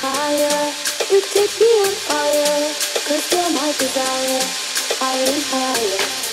higher. You take me on fire, cause you're my desire. Higher and higher.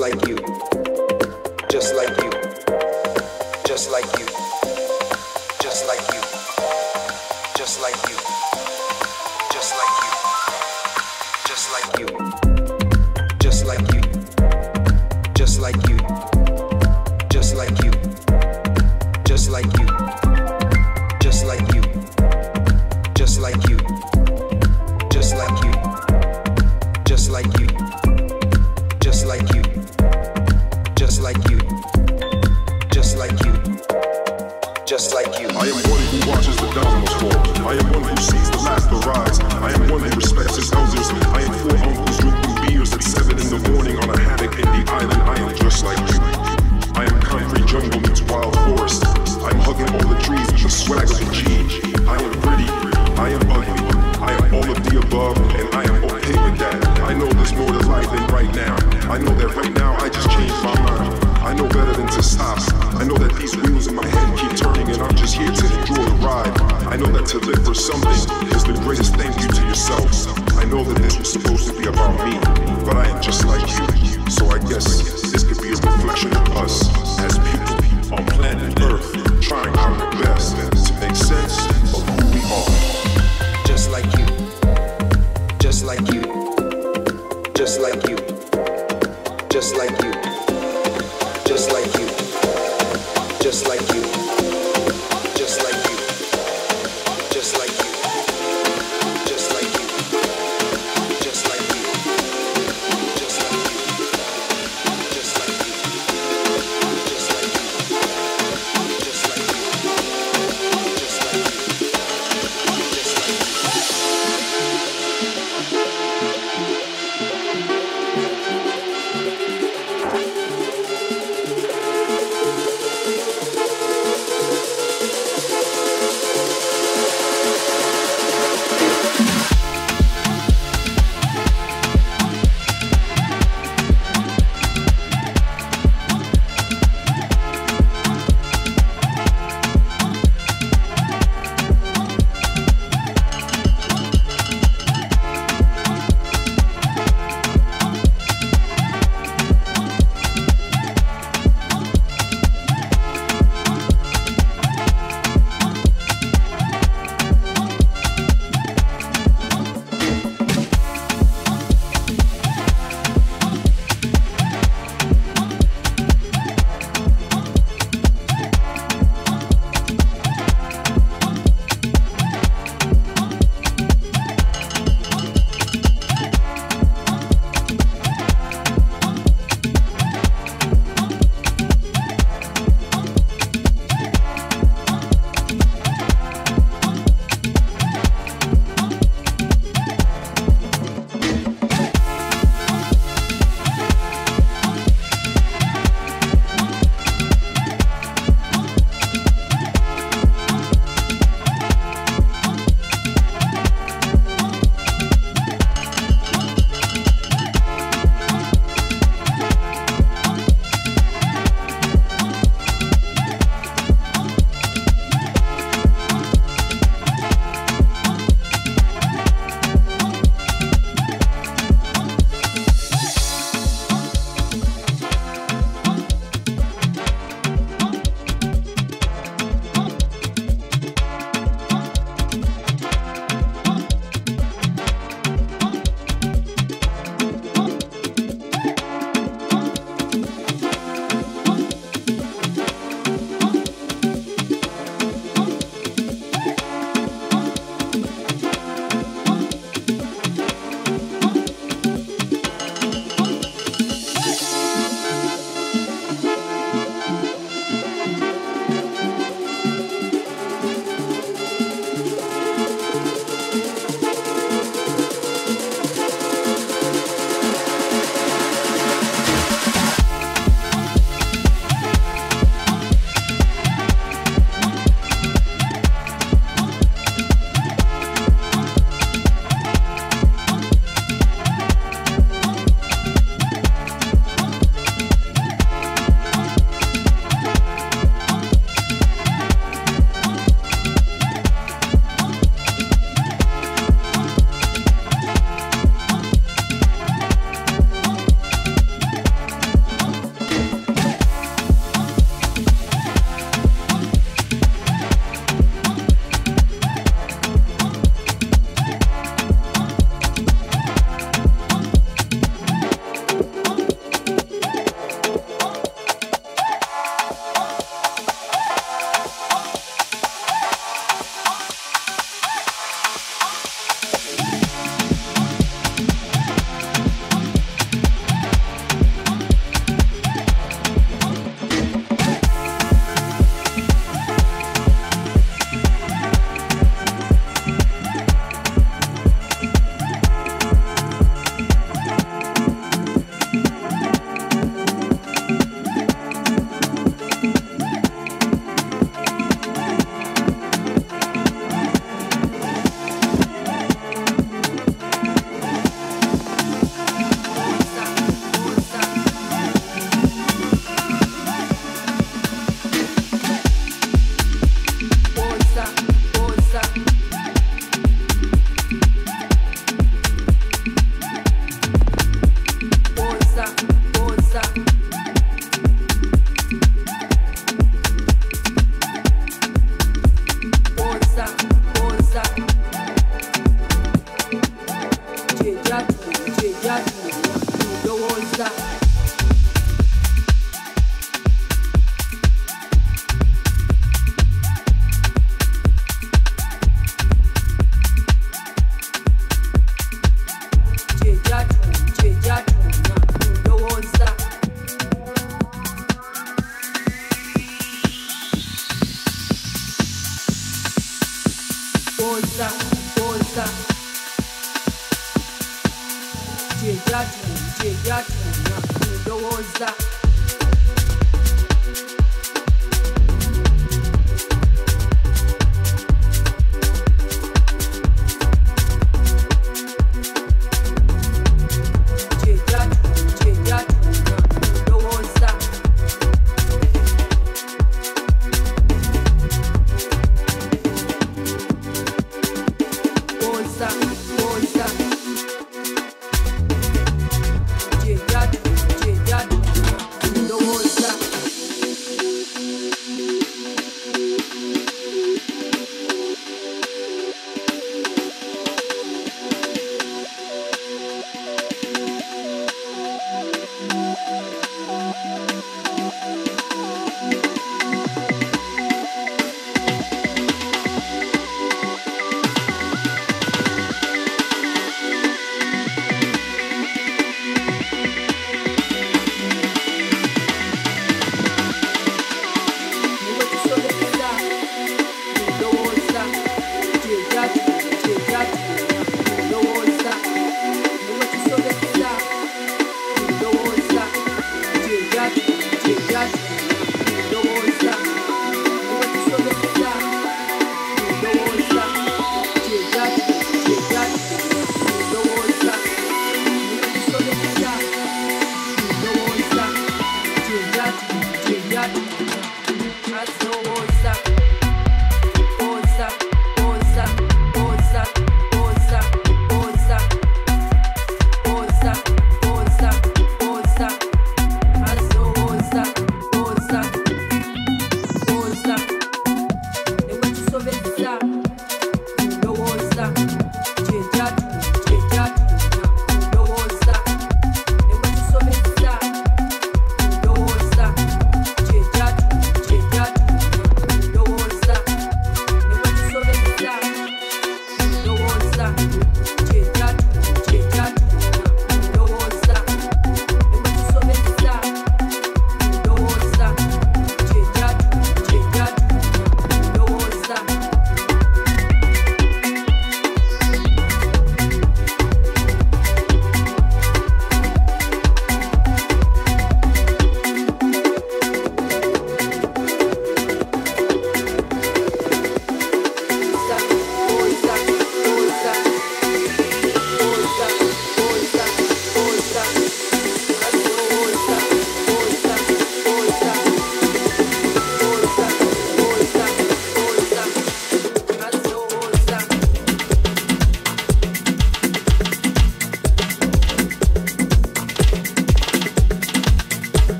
Like you,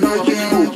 fucking I am.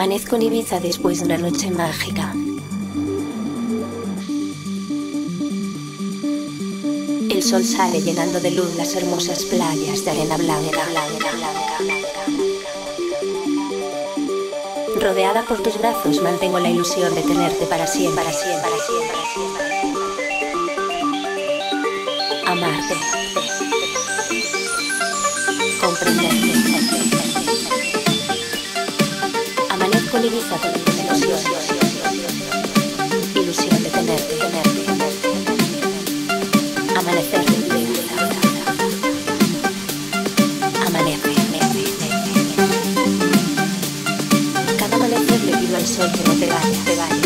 Amanezco en Ibiza después de una noche mágica. El sol sale llenando de luz las hermosas playas de arena blanca. Rodeada por tus brazos, mantengo la ilusión de tenerte para siempre, para siempre, para siempre. Amarte. Comprenderte. Ilusión. Ilusión de tenerte, tenerte. Amanecer. Cada amanecer le al sol no te vaya, te vaya,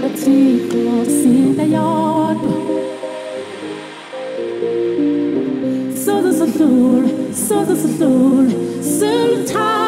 te vaya, te vaya. Cada noche, de noche,